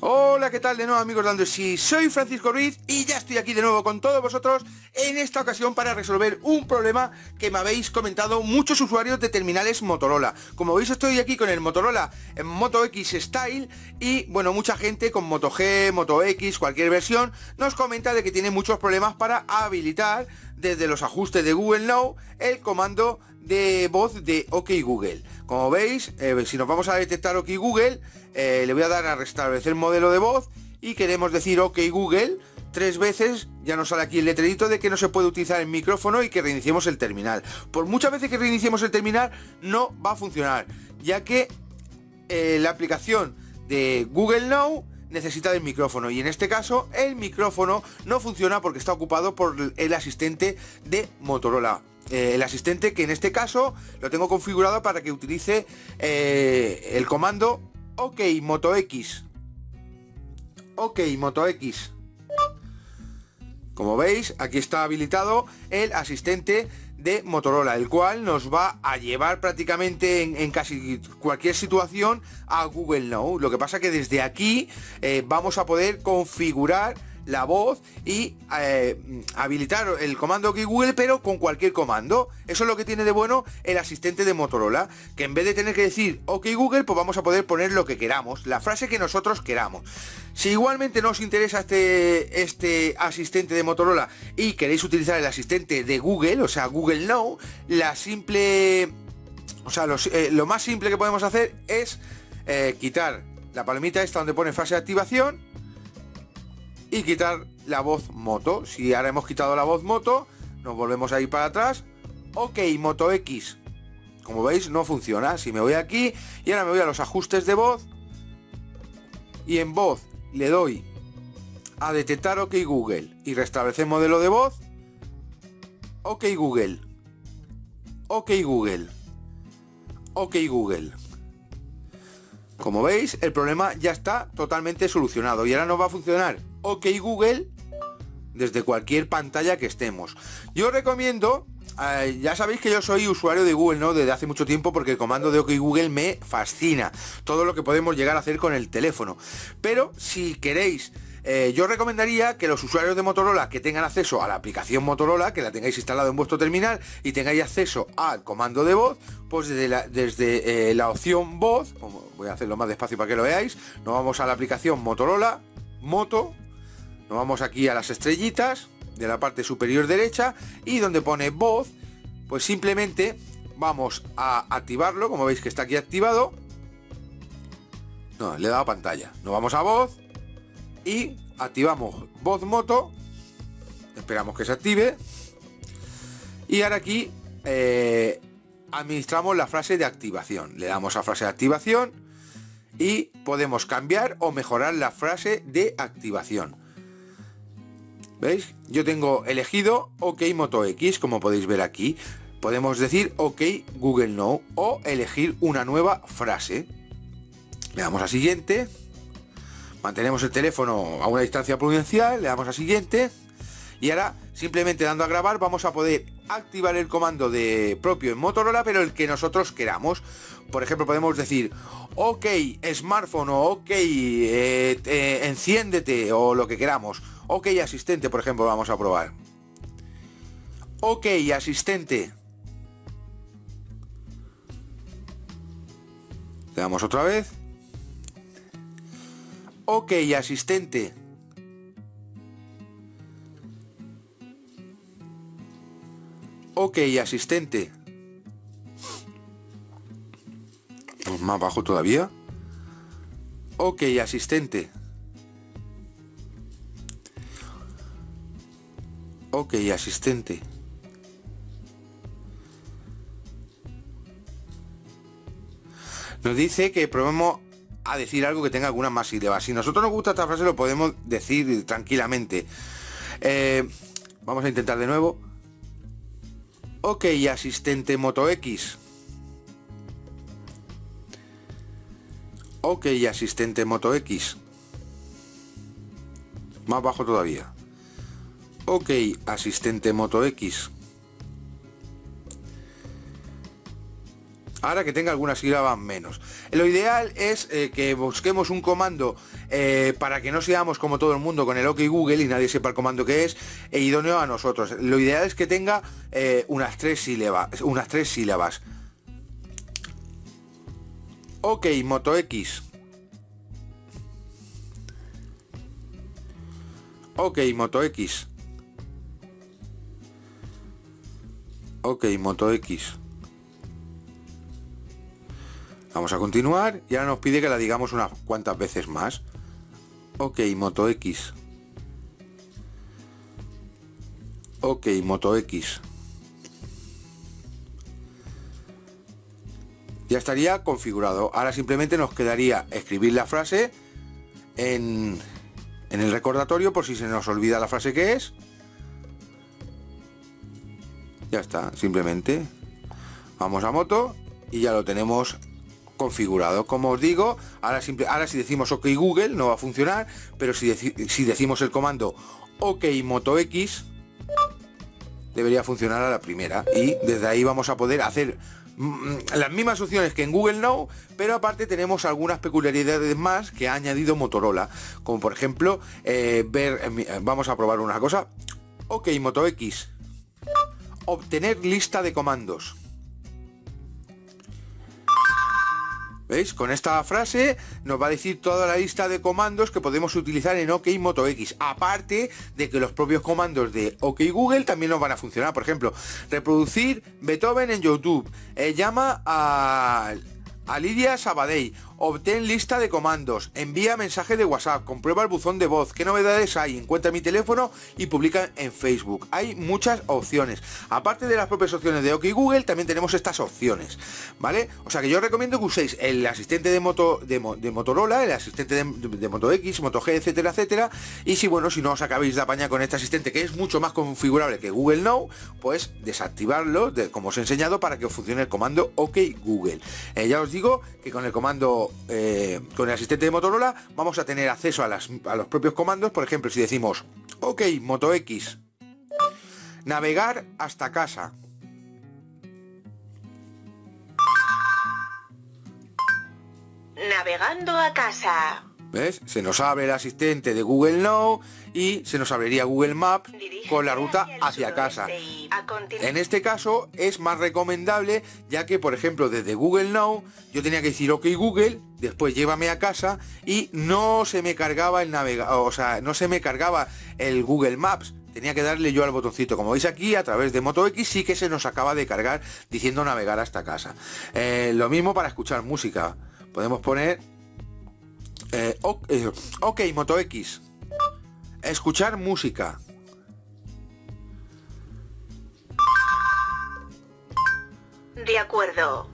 Hola, ¿qué tal de nuevo amigos de Android? soy Francisco Ruiz y ya estoy aquí de nuevo con todos vosotros en esta ocasión para resolver un problema que me habéis comentado muchos usuarios de terminales Motorola. Como veis estoy aquí con el Motorola en Moto X Style y bueno, mucha gente con Moto G, Moto X, cualquier versión, nos comenta de que tiene muchos problemas para habilitar desde los ajustes de Google Now el comando de voz de OK Google. Como veis, eh, si nos vamos a detectar OK Google, eh, le voy a dar a restablecer modelo de voz y queremos decir OK Google tres veces, ya nos sale aquí el letrerito de que no se puede utilizar el micrófono y que reiniciemos el terminal. Por muchas veces que reiniciemos el terminal no va a funcionar, ya que eh, la aplicación de Google Now necesita del micrófono y en este caso el micrófono no funciona porque está ocupado por el asistente de Motorola. Eh, el asistente que en este caso lo tengo configurado para que utilice eh, el comando OK Moto X. OK Moto X. Como veis, aquí está habilitado el asistente de Motorola, el cual nos va a llevar prácticamente en, casi cualquier situación a Google Now. Lo que pasa que desde aquí eh, vamos a poder configurar la voz y eh, habilitar el comando que Google, pero con cualquier comando. Eso es lo que tiene de bueno el asistente de Motorola, que en vez de tener que decir OK Google, pues vamos a poder poner lo que queramos, la frase que nosotros queramos. Si igualmente no os interesa este, este asistente de Motorola y queréis utilizar el asistente de Google, o sea, Google Now, la simple... O sea, eh, lo más simple que podemos hacer es eh, quitar la palmita esta donde pone frase de activación y quitar la voz moto. Si ahora hemos quitado la voz moto, nos volvemos a ir para atrás. Ok, Moto X. Como veis, no funciona. Si me voy aquí y ahora me voy a los ajustes de voz y en voz le doy a detectar OK Google y restablecer modelo de voz. OK Google. OK Google. OK Google. Como veis, el problema ya está totalmente solucionado y ahora no va a funcionar OK Google desde cualquier pantalla que estemos. Yo recomiendo, eh, ya sabéis que yo soy usuario de Google, ¿no? Desde hace mucho tiempo porque el comando de OK Google me fascina. Todo lo que podemos llegar a hacer con el teléfono. Pero si queréis eh, yo recomendaría que los usuarios de Motorola que tengan acceso a la aplicación Motorola, que la tengáis instalado en vuestro terminal y tengáis acceso al comando de voz, pues desde la, desde, eh, la opción voz, voy a hacerlo más despacio para que lo veáis, nos vamos a la aplicación Motorola, Moto, nos vamos aquí a las estrellitas de la parte superior derecha y donde pone voz, pues simplemente vamos a activarlo, como veis que está aquí activado. No, le he dado pantalla. Nos vamos a voz, y activamos voz moto esperamos que se active y ahora aquí eh, administramos la frase de activación le damos a frase de activación y podemos cambiar o mejorar la frase de activación ¿Veis? Yo tengo elegido OK Moto X, como podéis ver aquí. Podemos decir OK Google No o elegir una nueva frase. Le damos a siguiente mantenemos el teléfono a una distancia prudencial, le damos a siguiente y ahora simplemente dando a grabar vamos a poder activar el comando de propio en Motorola pero el que nosotros queramos por ejemplo podemos decir ok smartphone o ok eh, eh, enciéndete o lo que queramos ok asistente por ejemplo vamos a probar ok asistente le damos otra vez Ok, asistente. Ok, asistente. Más bajo todavía. Ok, asistente. Ok, asistente. Nos dice que probemos a decir algo que tenga alguna más ideas. Si nosotros nos gusta esta frase lo podemos decir tranquilamente. Eh, vamos a intentar de nuevo. Ok, asistente Moto X. Ok, asistente Moto X. Más bajo todavía. Ok, asistente Moto X. ahora que tenga algunas sílabas menos. Lo ideal es eh, que busquemos un comando eh, para que no seamos como todo el mundo con el OK Google y nadie sepa el comando que es, e idóneo a nosotros. Lo ideal es que tenga eh, unas tres sílabas, unas tres sílabas. OK Moto X. OK Moto X. OK Moto X. Vamos a continuar y ahora nos pide que la digamos unas cuantas veces más. Ok, Moto X. Ok, Moto X. Ya estaría configurado. Ahora simplemente nos quedaría escribir la frase en, en el recordatorio por si se nos olvida la frase que es. Ya está, simplemente. Vamos a moto y ya lo tenemos configurado. Como os digo, ahora, simple, ahora si decimos OK Google no va a funcionar, pero si, si decimos el comando OK Moto X, debería funcionar a la primera. Y desde ahí vamos a poder hacer mm, las mismas opciones que en Google Now, pero aparte tenemos algunas peculiaridades más que ha añadido Motorola, como por ejemplo, eh, ver, eh, vamos a probar una cosa, OK Moto X, obtener lista de comandos. ¿Veis? Con esta frase nos va a decir toda la lista de comandos que podemos utilizar en OK Moto X. Aparte de que los propios comandos de OK Google también nos van a funcionar. Por ejemplo, reproducir Beethoven en YouTube. Eh, llama a, a Lidia Sabadell Obtén lista de comandos, envía mensaje de WhatsApp, comprueba el buzón de voz, qué novedades hay, encuentra mi teléfono y publica en Facebook. Hay muchas opciones. Aparte de las propias opciones de OK Google, también tenemos estas opciones, ¿vale? O sea que yo recomiendo que uséis el asistente de, moto, de, Motorola, el asistente de, Moto X, Moto G, etcétera, etcétera. Y si, bueno, si no os acabáis de apañar con este asistente que es mucho más configurable que Google Now, pues desactivarlo, como os he enseñado, para que funcione el comando OK Google. Eh, ya os digo que con el comando eh, con el asistente de Motorola vamos a tener acceso a, los propios comandos. Por ejemplo, si decimos, ok, Moto X, navegar hasta casa. Navegando a casa. ¿Ves? Se nos abre el asistente de Google Now y se nos abriría Google Maps con la ruta hacia casa. En este caso es más recomendable ya que, por ejemplo, desde Google Now yo tenía que decir OK Google, después llévame a casa y no se me cargaba el navegador, o sea, no se me cargaba el Google Maps. Tenía que darle yo al botoncito. Como veis aquí, a través de Moto X sí que se nos acaba de cargar diciendo navegar hasta casa. Eh, lo mismo para escuchar música. Podemos poner eh, eh, ok, Moto X. Escuchar música. De acuerdo.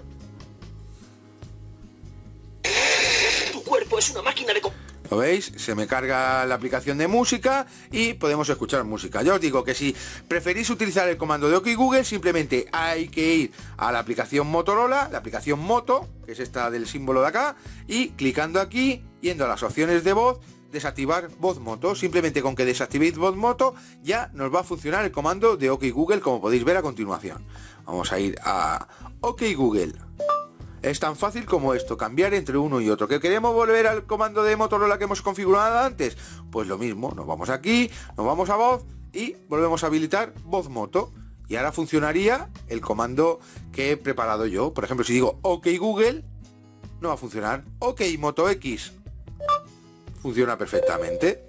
Tu cuerpo es una máquina de... ¿Lo veis? Se me carga la aplicación de música y podemos escuchar música. Ya os digo que si preferís utilizar el comando de OK Google, simplemente hay que ir a la aplicación Motorola, la aplicación Moto, que es esta del símbolo de acá, y clicando aquí, yendo a las opciones de voz, desactivar voz moto. Simplemente con que desactivéis voz moto ya nos va a funcionar el comando de OK Google, como podéis ver a continuación. Vamos a ir a OK Google. Es tan fácil como esto, cambiar entre uno y otro. ¿Que queremos volver al comando de Motorola que hemos configurado antes? Pues lo mismo, nos vamos aquí, nos vamos a voz y volvemos a habilitar voz moto. Y ahora funcionaría el comando que he preparado yo. Por ejemplo, si digo OK Google, no va a funcionar. OK Moto X. Funciona perfectamente.